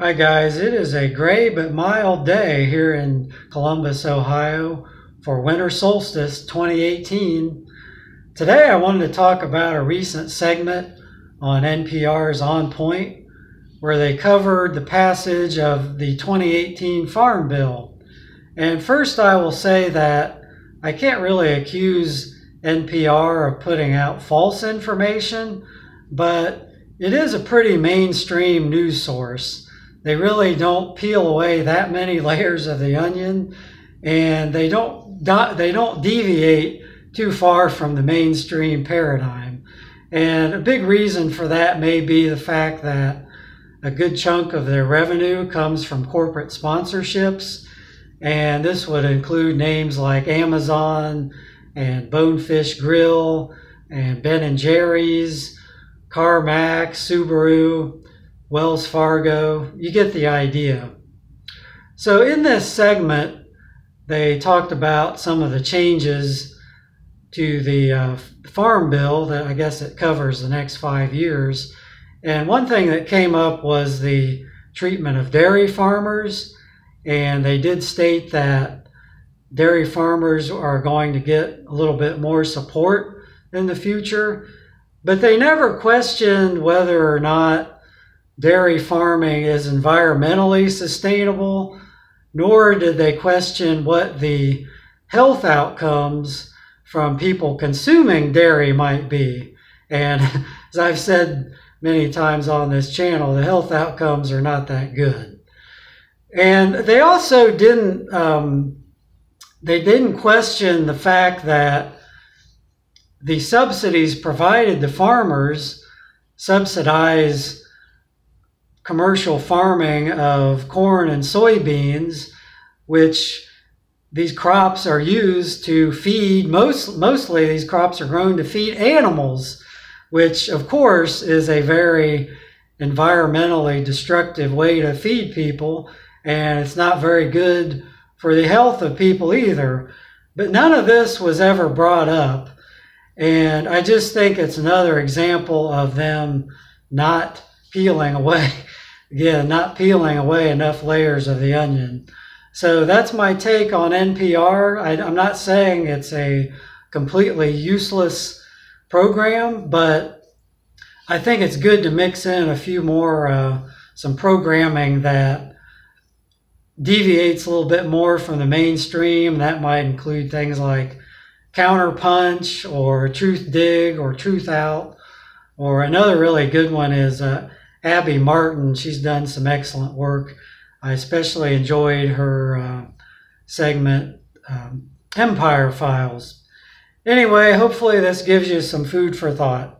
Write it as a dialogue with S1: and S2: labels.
S1: Hi guys, it is a gray but mild day here in Columbus, Ohio for winter solstice 2018. Today I wanted to talk about a recent segment on NPR's On Point where they covered the passage of the 2018 Farm Bill. And first I will say that I can't really accuse NPR of putting out false information, but it is a pretty mainstream news source they really don't peel away that many layers of the onion, and they don't they don't deviate too far from the mainstream paradigm. And a big reason for that may be the fact that a good chunk of their revenue comes from corporate sponsorships, and this would include names like Amazon and Bonefish Grill and Ben and Jerry's, CarMax, Subaru, Wells Fargo. You get the idea. So in this segment, they talked about some of the changes to the uh, farm bill that I guess it covers the next five years. And one thing that came up was the treatment of dairy farmers. And they did state that dairy farmers are going to get a little bit more support in the future. But they never questioned whether or not dairy farming is environmentally sustainable, nor did they question what the health outcomes from people consuming dairy might be. And as I've said many times on this channel, the health outcomes are not that good. And they also didn't um, they didn't question the fact that the subsidies provided to farmers subsidize commercial farming of corn and soybeans, which these crops are used to feed most mostly these crops are grown to feed animals which of course is a very environmentally destructive way to feed people and it's not very good for the health of people either. But none of this was ever brought up and i just think it's another example of them not peeling away again, not peeling away enough layers of the onion. So that's my take on NPR. I, am not saying it's a completely useless program, but I think it's good to mix in a few more, uh, some programming that deviates a little bit more from the mainstream. That might include things like Counterpunch or Truthdig or Truthout. Or another really good one is uh, Abby Martin. She's done some excellent work. I especially enjoyed her uh, segment, um, Empire Files. Anyway, hopefully this gives you some food for thought.